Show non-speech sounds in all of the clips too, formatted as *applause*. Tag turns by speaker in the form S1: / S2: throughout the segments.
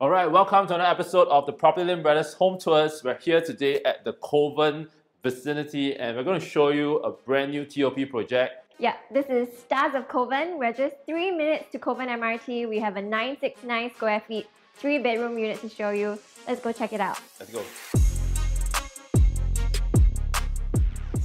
S1: All right, welcome to another episode of the Property Lim Brothers Home Tours. We're here today at the Kovan vicinity and we're going to show you a brand new TOP project.
S2: Yeah, this is Stars of Kovan. We're just three minutes to Kovan MRT. We have a 969 square feet, three bedroom unit to show you. Let's go check it out.
S1: Let's go.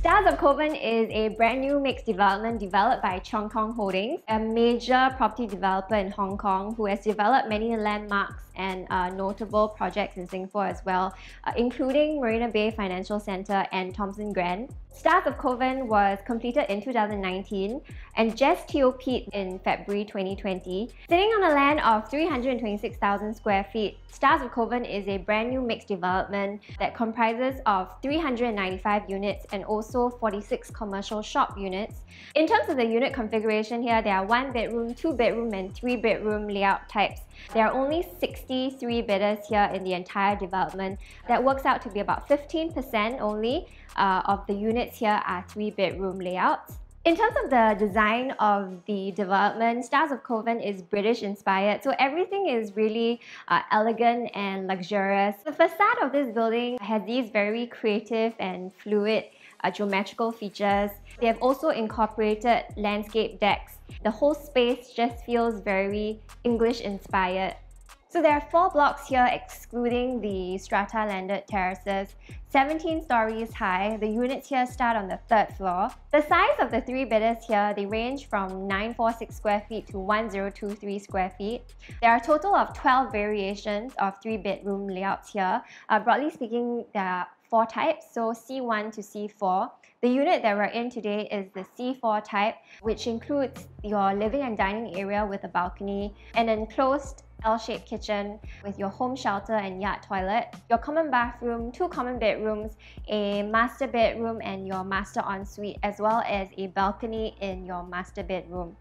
S2: Stars of Kovan is a brand new mixed development developed by Cheung Kong Holdings, a major property developer in Hong Kong who has developed many landmarks and uh, notable projects in Singapore as well, uh, including Marina Bay Financial Centre and Thomson Grand. Stars of Kovan was completed in 2019 and just TOP'd in February 2020. Sitting on a land of 326,000 square feet, Stars of Kovan is a brand new mixed development that comprises of 395 units and also 46 commercial shop units. In terms of the unit configuration here, there are one bedroom, two bedroom and three bedroom layout types. There are only 63 bidders here in the entire development. That works out to be about 15% only uh, of the units here are three bedroom layouts. In terms of the design of the development, Stars of Kovan is British inspired, so everything is really uh, elegant and luxurious. The facade of this building has these very creative and fluid uh, geometrical features. They have also incorporated landscape decks. The whole space just feels very English inspired. So there are four blocks here excluding the strata landed terraces, 17 stories high. The units here start on the third floor. The size of the three bidders here, they range from 946 square feet to 1023 square feet. There are a total of 12 variations of three bedroom layouts here. Uh, broadly speaking, there are four types, so C1 to C4. The unit that we're in today is the C4 type, which includes your living and dining area with a balcony, and an enclosed L-shaped kitchen with your home shelter and yard toilet, your common bathroom, two common bedrooms, a master bedroom and your master ensuite, as well as a balcony in your master bedroom.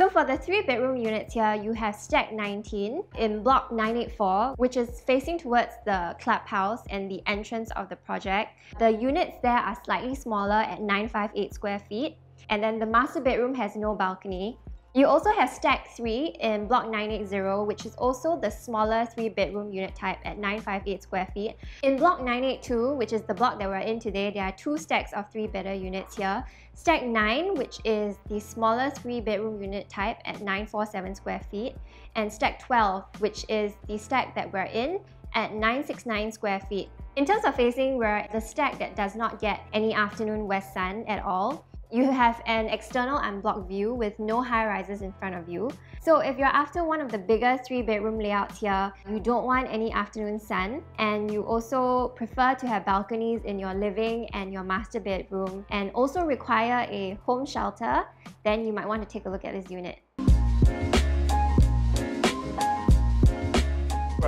S2: So for the three bedroom units here, you have Stack 19 in block 984, which is facing towards the clubhouse and the entrance of the project. The units there are slightly smaller at 958 square feet. And then the master bedroom has no balcony. You also have Stack 3 in Block 980, which is also the smaller 3-bedroom unit type at 958 square feet. In Block 982, which is the block that we're in today, there are two stacks of 3-bedder units here. Stack 9, which is the smaller 3-bedroom unit type at 947 square feet. And Stack 12, which is the stack that we're in at 969 square feet. In terms of facing, we're the stack that does not get any afternoon west sun at all. You have an external unblocked view with no high rises in front of you. So if you're after one of the bigger three bedroom layouts here, you don't want any afternoon sun and you also prefer to have balconies in your living and your master bedroom and also require a home shelter, then you might want to take a look at this unit.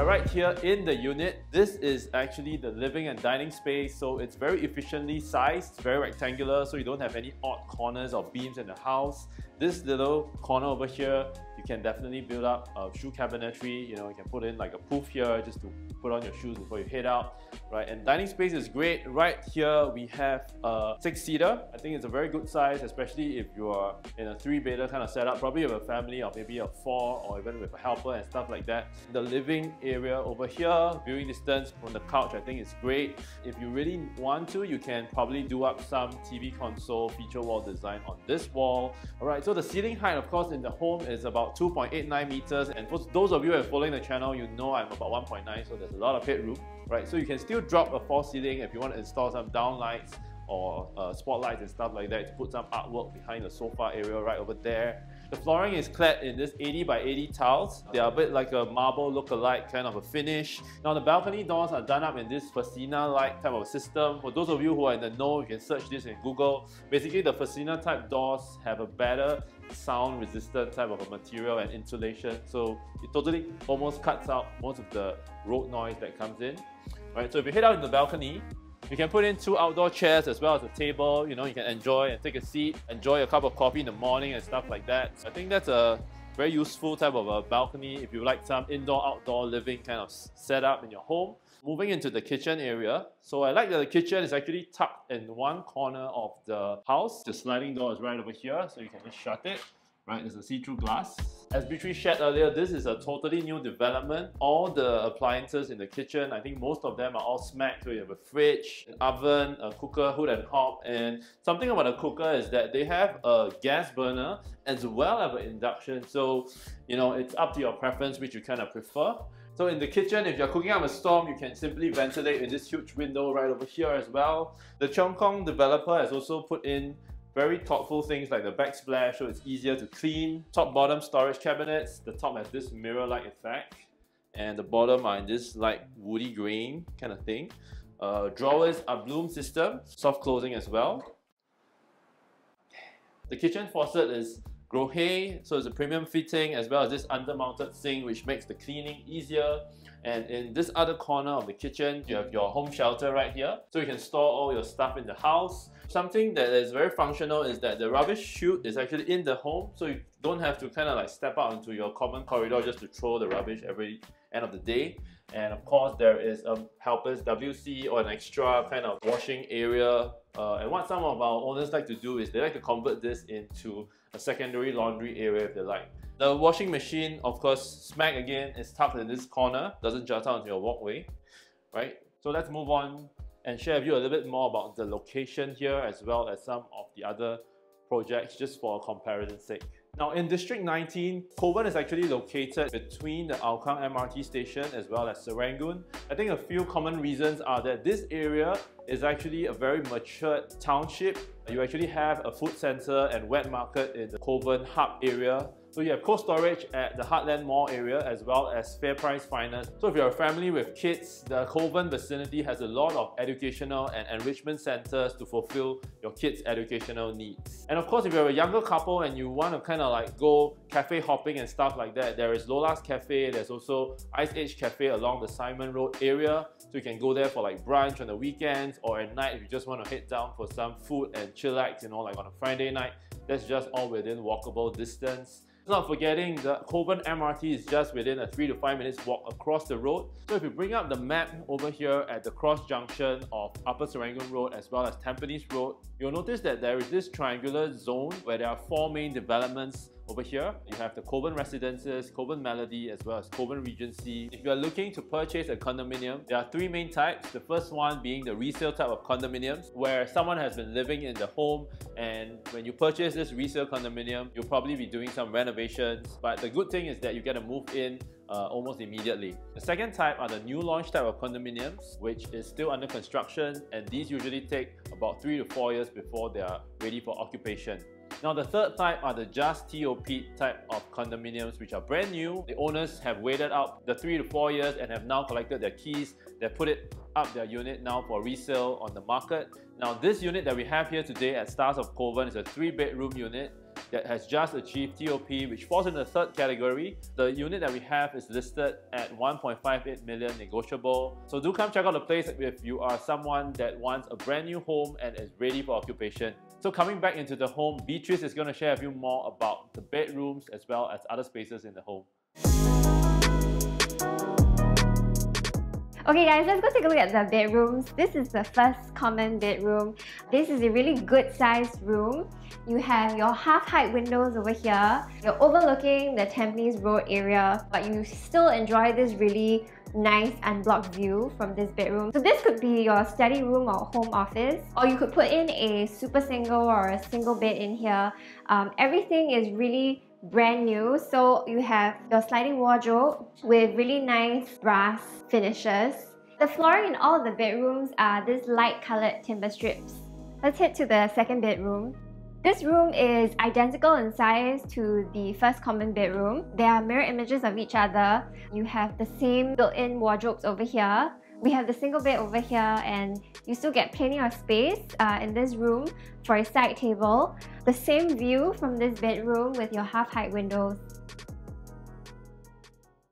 S1: Right here in the unit, this is actually the living and dining space. So it's very efficiently sized, very rectangular, so you don't have any odd corners or beams in the house. This little corner over here, you can definitely build up a shoe cabinetry. You know, you can put in like a poof here just to put on your shoes before you head out, right? And dining space is great. Right here, we have a six-seater. I think it's a very good size, especially if you are in a three-bedder kind of setup, probably with a family or maybe a four or even with a helper and stuff like that. The living area over here, viewing distance from the couch, I think is great. If you really want to, you can probably do up some TV console feature wall design on this wall. All right, so the ceiling height, of course, in the home is about 2.89 meters. And for those of you who are following the channel, you know I'm about 1.9, so there's a lot of headroom, right? So you can still drop a false ceiling if you want to install some downlights or uh, spotlights and stuff like that to put some artwork behind the sofa area right over there. The flooring is clad in this 80 by 80 tiles. They are a bit like a marble look-alike kind of a finish. Now the balcony doors are done up in this Facina-like type of system. For those of you who are in the know, you can search this in Google. Basically the Facina type doors have a better sound resistant type of a material and insulation. So it totally almost cuts out most of the road noise that comes in. Right, so if you head out in the balcony, you can put in two outdoor chairs as well as a table, you know, you can enjoy and take a seat, enjoy a cup of coffee in the morning and stuff like that. I think that's a very useful type of a balcony if you like some indoor-outdoor living kind of setup in your home. Moving into the kitchen area. So I like that the kitchen is actually tucked in one corner of the house. The sliding door is right over here, so you can just shut it. Right, there's a see-through glass. As Beatrice shared earlier, this is a totally new development. All the appliances in the kitchen, I think most of them are all Smeg. So you have a fridge, an oven, a cooker, hood and hob. And something about a cooker is that they have a gas burner as well as an induction. So, you know, it's up to your preference which you kind of prefer. So in the kitchen, if you're cooking up a storm, you can simply ventilate in this huge window right over here as well. The Cheung Kong developer has also put in very thoughtful things like the backsplash so it's easier to clean. Top bottom storage cabinets. The top has this mirror-like effect and the bottom are in this like woody grain kind of thing. Uh, drawers are Blum system, soft closing as well. The kitchen faucet is Grohe, so it's a premium fitting as well as this under-mounted sink which makes the cleaning easier. And in this other corner of the kitchen, you have your home shelter right here. So you can store all your stuff in the house. Something that is very functional is that the rubbish chute is actually in the home. So you don't have to kind of like step out into your common corridor just to throw the rubbish every end of the day. And of course, there is a helpless WC or an extra kind of washing area. Uh, and what some of our owners like to do is they like to convert this into a secondary laundry area if they like. The washing machine, of course, Smeg again, is tucked in this corner, doesn't jut out into your walkway, right? So let's move on and share with you a little bit more about the location here as well as some of the other projects just for comparison's sake. Now in District 19, Kovan is actually located between the Hougang MRT station as well as Serangoon. I think a few common reasons are that this area is actually a very matured township. You actually have a food center and wet market in the Kovan hub area so you have cold storage at the Heartland Mall area as well as FairPrice Finest. So if you're a family with kids, the Kovan vicinity has a lot of educational and enrichment centers to fulfill your kids' educational needs. And of course, if you're a younger couple and you want to kind of like go cafe hopping and stuff like that, there is Lola's Cafe, there's also Ice Edge Cafe along the Simon Road area. So you can go there for like brunch on the weekends or at night if you just want to head down for some food and chillax, you know, like on a Friday night. That's just all within walkable distance. Not forgetting the Kovan MRT is just within a 3 to 5 minutes walk across the road. So if you bring up the map over here at the cross junction of Upper Serangoon Road as well as Tampines Road, you'll notice that there is this triangular zone where there are four main developments over here, you have the Kovan Residences, Kovan Melody, as well as Kovan Regency. If you are looking to purchase a condominium, there are three main types. The first one being the resale type of condominiums, where someone has been living in the home and when you purchase this resale condominium, you'll probably be doing some renovations. But the good thing is that you get to move in uh, almost immediately. The second type are the new launch type of condominiums, which is still under construction, and these usually take about three to four years before they are ready for occupation. Now the third type are the just TOP type of condominiums which are brand new. The owners have waited out the 3 to 4 years and have now collected their keys. They put it up their unit now for resale on the market. Now this unit that we have here today at Stars of Kovan is a 3 bedroom unit that has just achieved TOP, which falls in the third category. The unit that we have is listed at 1.58 million negotiable. So do come check out the place if you are someone that wants a brand new home and is ready for occupation. So coming back into the home, Beatrice is going to share a few more about the bedrooms as well as other spaces in the home.
S2: Okay guys, let's go take a look at the bedrooms. This is the first common bedroom. This is a really good sized room. You have your half-height windows over here. You're overlooking the Tampines Road area, but you still enjoy this really nice unblocked view from this bedroom. So this could be your study room or home office, or you could put in a super single or a single bed in here. Um, everything is really brand new. So you have your sliding wardrobe with really nice brass finishes. The flooring in all the bedrooms are this light colored timber strips. Let's head to the second bedroom. This room is identical in size to the first common bedroom. There are mirror images of each other. You have the same built-in wardrobes over here. We have the single bed over here and you still get plenty of space uh, in this room for a side table. The same view from this bedroom with your half-height windows.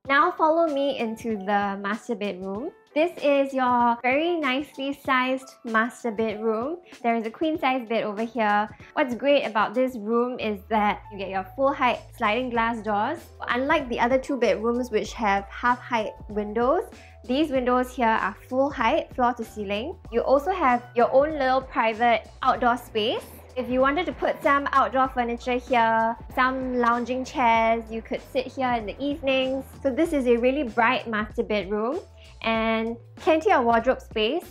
S2: Now follow me into the master bedroom. This is your very nicely sized master bedroom. There is a queen size bed over here. What's great about this room is that you get your full height sliding glass doors. Unlike the other two bedrooms which have half height windows, these windows here are full height, floor to ceiling. You also have your own little private outdoor space If you wanted to put some outdoor furniture here, some lounging chairs, you could sit here in the evenings. So this is a really bright master bedroom and plenty of wardrobe space.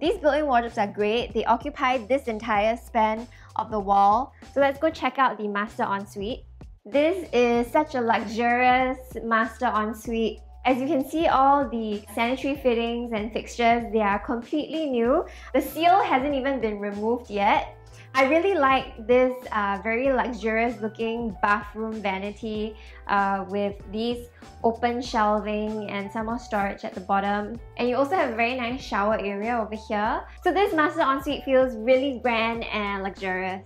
S2: These built-in wardrobes are great. They occupy this entire span of the wall. So let's go check out the master ensuite. This is such a luxurious master ensuite as you can see all the sanitary fittings and fixtures, they are completely new. The seal hasn't even been removed yet. I really like this uh, very luxurious looking bathroom vanity uh, with these open shelving and some more storage at the bottom. And you also have a very nice shower area over here. So this master ensuite feels really grand and luxurious.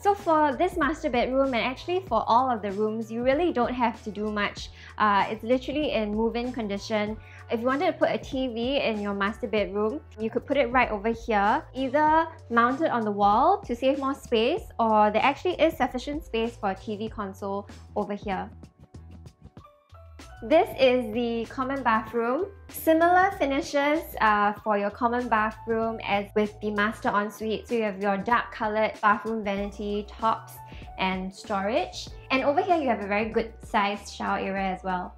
S2: So for this master bedroom and actually for all of the rooms, you really don't have to do much. Uh, it's literally in move-in condition. If you wanted to put a TV in your master bedroom, you could put it right over here, either mounted on the wall to save more space or there actually is sufficient space for a TV console over here. This is the common bathroom. Similar finishes uh, for your common bathroom as with the master ensuite. So you have your dark colored bathroom vanity, tops and storage. And over here you have a very good sized shower area as well.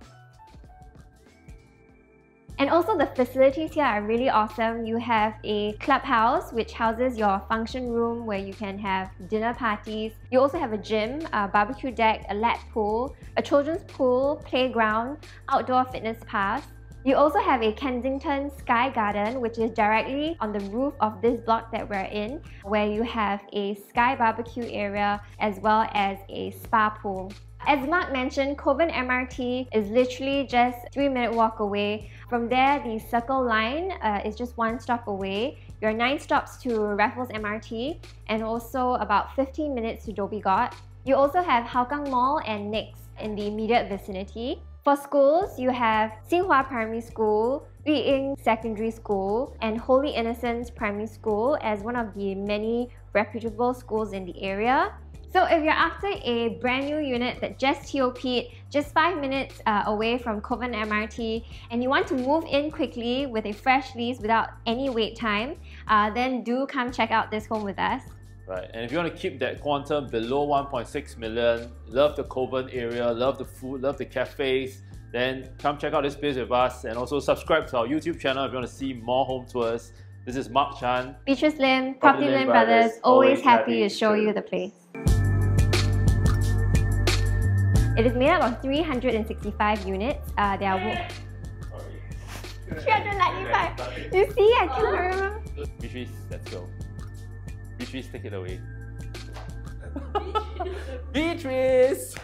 S2: And also the facilities here are really awesome. You have a clubhouse which houses your function room where you can have dinner parties. You also have a gym, a barbecue deck, a lap pool, a children's pool, playground, outdoor fitness pass. You also have a Kensington Sky Garden which is directly on the roof of this block that we're in where you have a sky barbecue area as well as a spa pool. As Marc mentioned, Kovan MRT is literally just 3 minute walk away. From there, the Circle Line uh, is just one stop away. Your 9 stops to Raffles MRT and also about 15 minutes to Dhoby Ghaut. You also have Hougang Mall and NEX in the immediate vicinity. For schools, you have Xinghua Primary School, Yuying Secondary School, and Holy Innocents Primary School as one of the many reputable schools in the area. So if you're after a brand new unit that just TOP'd, just 5 minutes uh, away from Kovan MRT, and you want to move in quickly with a fresh lease without any wait time, uh, then do come check out this home with us.
S1: Right, and if you want to keep that quantum below 1.6 million, love the Kovan area, love the food, love the cafes, then come check out this place with us and also subscribe to our YouTube channel if you want to see more home tours. This is Marc Chan.
S2: Beatrice Lim, Property Lim Brothers, always happy to show you the place. It is made up of 365 units. Uh, there are 395. You see, I can't remember.
S1: Beatrice, let's go. Beatrice, take it away. *laughs* *laughs* Beatrice!